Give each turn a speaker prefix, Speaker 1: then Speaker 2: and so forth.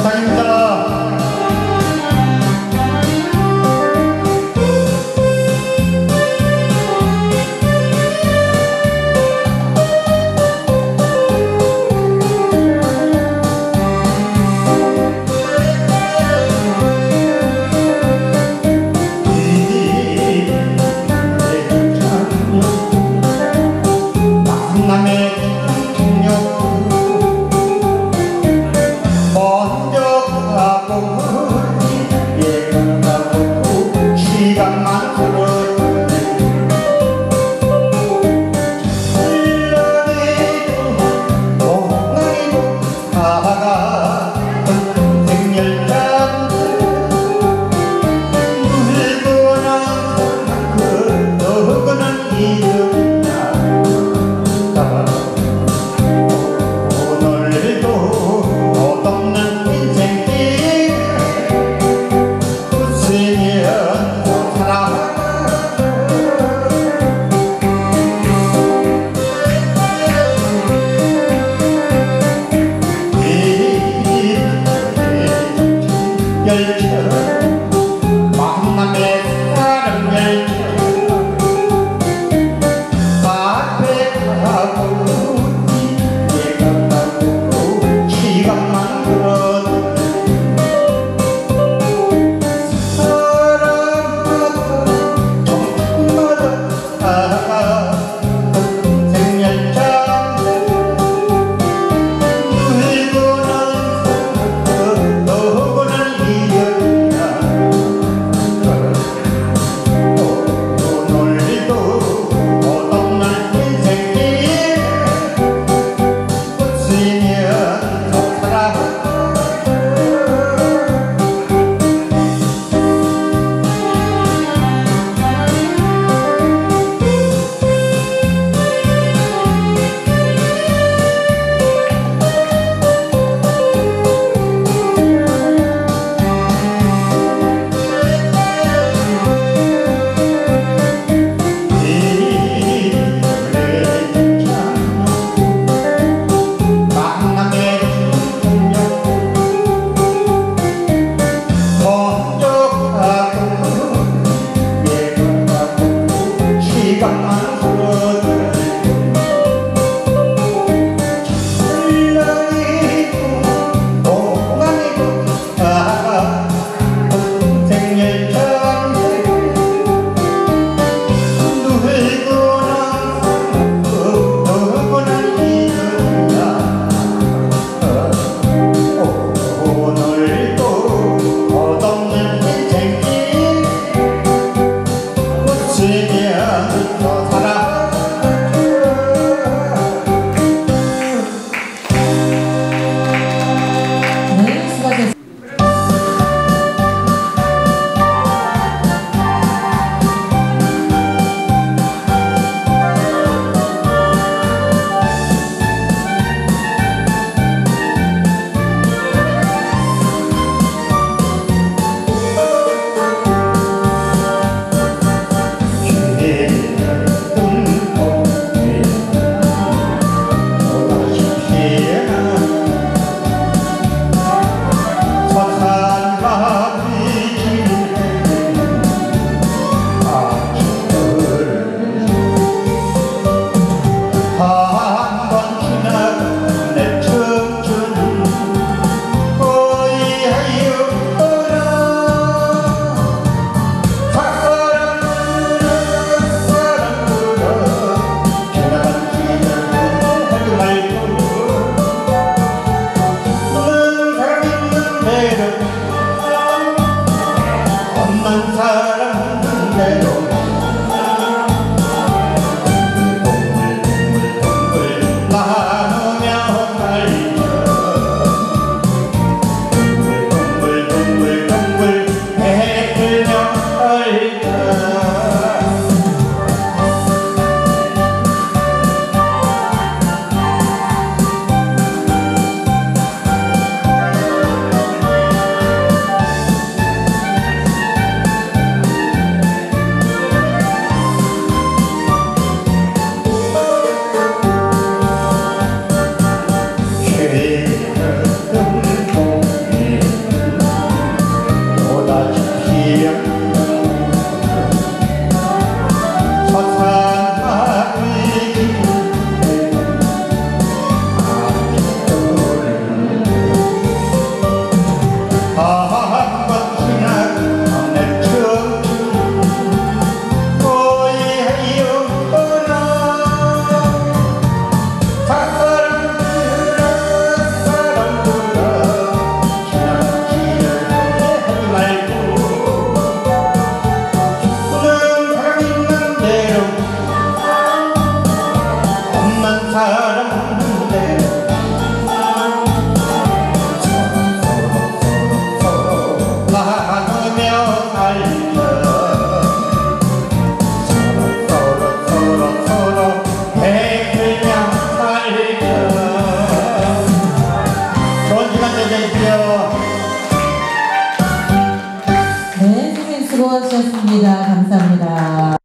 Speaker 1: 감 later
Speaker 2: 네, 선생님 수고하셨습니다. 감사합니다.